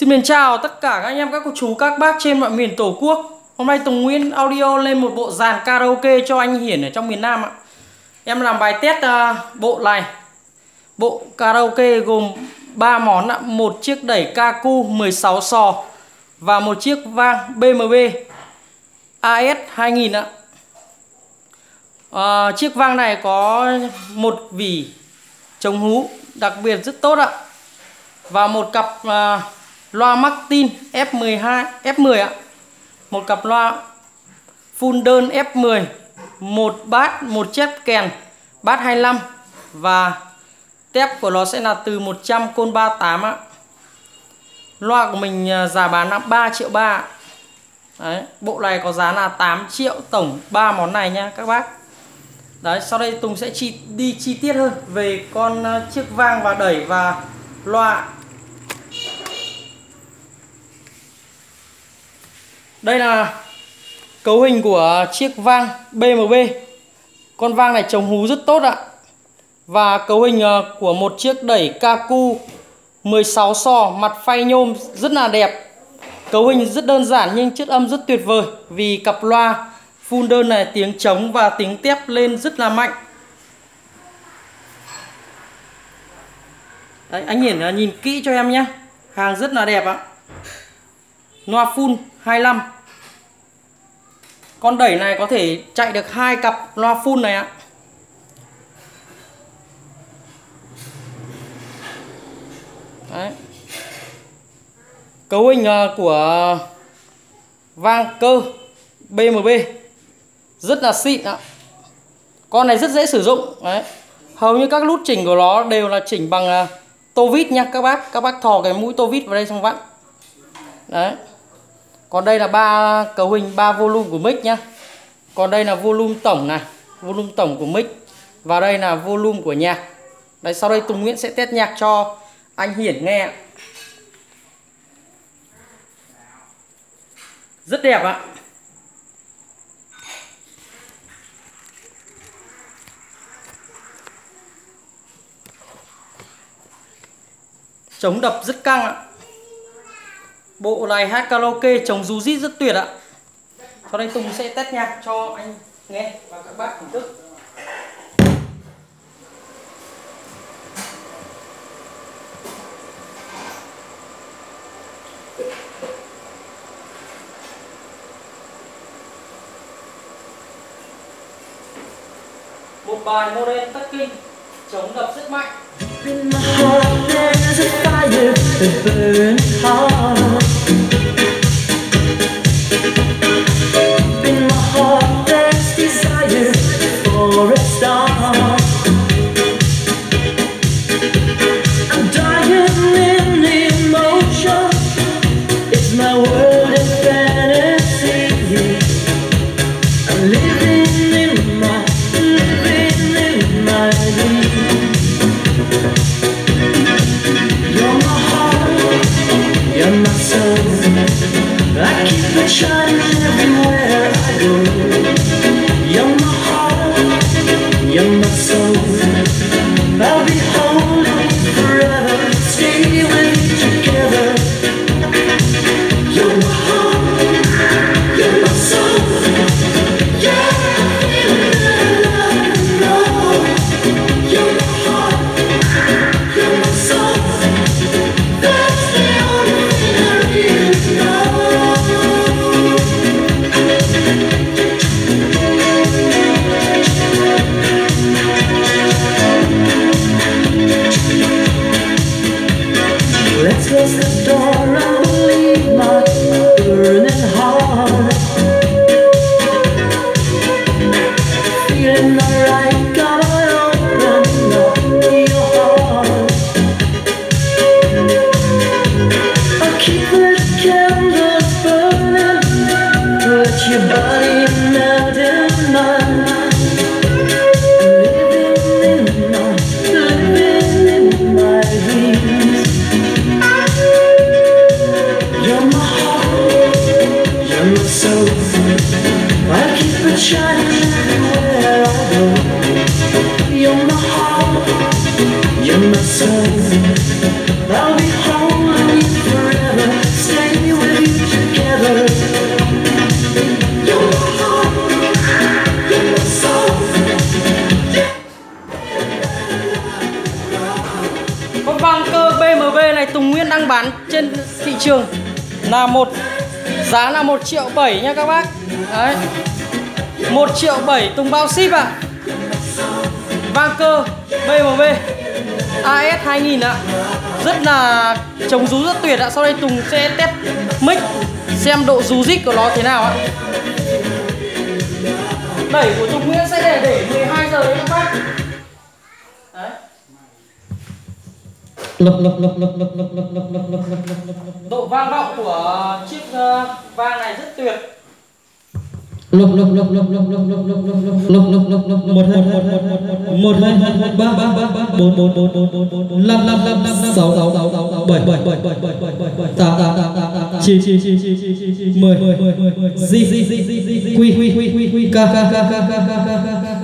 Xin mến chào tất cả các anh em, các cô chú, các bác trên mọi miền Tổ quốc. Hôm nay Tùng Nguyên Audio lên một bộ dàn karaoke cho anh Hiển ở trong miền Nam ạ. Em làm bài test uh, bộ này. Bộ karaoke gồm 3 món ạ. Một chiếc đẩy Kaku 16 sò Và một chiếc vang bmw AS 2000 ạ. À, Chiếc vang này có một vỉ chống hú đặc biệt rất tốt ạ. Và một cặp uh, loa Martin F12 F10 ạ. Một cặp loa full đơn F10 một bát một chép kèn bát 25 và tép của nó sẽ là từ 100 côn 38 ạ. Loa của mình à, giá bán là 3 triệu 3 Đấy, bộ này có giá là 8 triệu tổng 3 món này nha các bác. Đấy, sau đây Tùng sẽ chi, đi chi tiết hơn về con à, chiếc vang và đẩy và loa Đây là cấu hình của chiếc vang BMB Con vang này chống hú rất tốt ạ. Và cấu hình ờ, của một chiếc đẩy Kaku 16 sò mặt phay nhôm rất là đẹp. Cấu hình rất đơn giản nhưng chất âm rất tuyệt vời Vì cặp loa full đơn này tiếng trống và tiếng tép lên rất là mạnh. Đấy, anh Hiển ờ, nhìn kỹ cho em nhé. Hàng rất là đẹp ạ. Loa full 25 Con đẩy này có thể chạy được hai cặp loa full này ạ Đấy. Cấu hình à, của vang cơ BMB rất là xịn ạ. Con này rất dễ sử dụng. Đấy. Hầu như các nút chỉnh của nó đều là chỉnh bằng à, tô vít nha các bác. Các bác thò cái mũi tô vít vào đây xong vặn. Đấy còn đây là ba cấu hình, ba volume của mic nhá. Còn đây là volume tổng này, volume tổng của mic. Và đây là volume của nhạc. Đây sau đây Tùng Nguyễn sẽ test nhạc cho anh Hiển nghe rất đẹp ạ. Chống đập rất căng ạ. Bộ này hát karaoke chống rú rít rất tuyệt ạ. Sau đây Tùng sẽ test nhạc cho anh nghe và các bác thưởng thức. Một bài model tắc kinh, chống đập rất mạnh. A fire that burns hard bán trên thị trường là một, giá là 1 triệu 7 nha các bác đấy 1 triệu 7 Tùng bao ship ạ à. Vang cơ BMW AS 2000 ạ à. Rất là chống rú, rất tuyệt ạ à. Sau đây Tùng sẽ test mic, Xem độ rú rít của nó thế nào ạ Đẩy của Tùng Nguyễn sẽ để để 12 giờ Độ vang vọng của chiếc ờ, vang này rất tuyệt. Lục lục lục lục lục lục lục lục lục lục lục lục lục một hai một một một hai hai ba ba ba ba bốn bốn bốn bốn bốn bốn bốn năm năm năm năm sáu sáu sáu sáu sáu bảy bảy bảy bảy bảy bảy bảy bảy tám tám tám tám tám chín chín chín chín chín chín chín mười mười mười mười di di di di di quy quy quy quy quy ca ca ca ca ca ca ca ca ca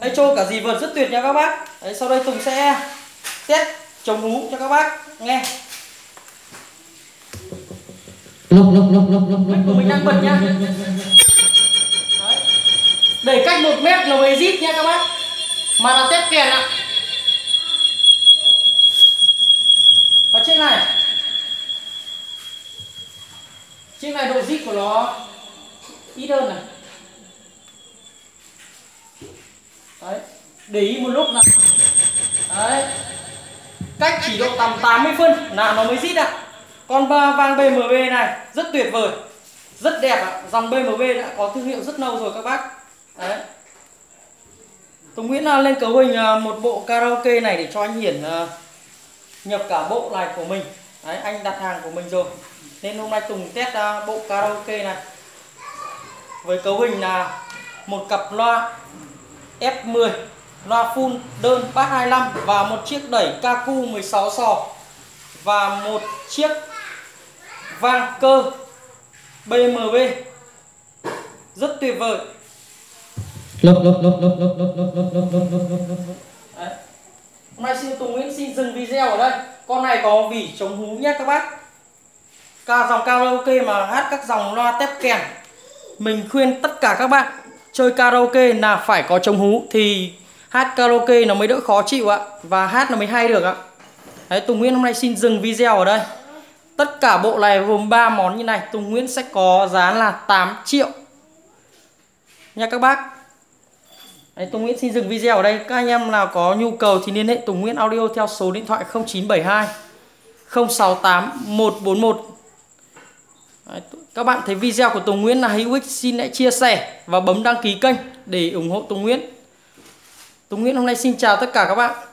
Đấy trôi cả gì vượt rất tuyệt nha các bác. Đấy, sau đây Tùng sẽ test chống hú cho các bác nghe. Lục lục lục lục lục Mic của mình đang bật nhá Đấy. Để cách một mét là mới rít nha các bác. Mà là test kèn ạ. Và chiếc này. Chiếc này độ rít của nó ít hơn này. Đấy. Để ý một lúc nào. Đấy Cách chỉ độ tầm 80 phân là nó mới rít ạ. Con ba vang BMW này rất tuyệt vời Rất đẹp ạ. Dòng BMW đã có thương hiệu rất lâu rồi các bác. Đấy. Tùng Nguyễn à, lên cấu hình à, một bộ karaoke này để cho anh Hiển à, nhập cả bộ này của mình. Đấy, anh đặt hàng của mình rồi. Nên hôm nay Tùng test bộ karaoke này. Với cấu hình là một cặp loa F10 loa full đơn bass 25 và một chiếc đẩy KQ 16 sò và một chiếc vang cơ BMW rất tuyệt vời lục lục lục lục lục lục lục lục lục lục lục Đấy. Hôm nay xin Tùng Nguyễn xin dừng video ở đây Con này có vỉ chống hú nhé các bác Ca dòng karaoke mà hát các dòng loa tép kèn Mình khuyên tất cả các bạn chơi karaoke là phải có chống hú thì hát karaoke nó mới đỡ khó chịu ạ. Và hát nó mới hay được ạ. Đấy, Tùng Nguyễn hôm nay xin dừng video ở đây. Tất cả bộ này gồm 3 món như này. Tùng Nguyễn sẽ có giá là 8 triệu. Nha các bác. Đấy, Tùng Nguyễn xin dừng video ở đây. Các anh em nào có nhu cầu thì liên hệ Tùng Nguyễn Audio theo số điện thoại 0972 068 141 Đấy, các bạn thấy video của Tùng Nguyễn là hữu ích xin hãy chia sẻ và bấm đăng ký kênh để ủng hộ Tùng Nguyễn Tùng Nguyễn hôm nay xin chào tất cả các bạn.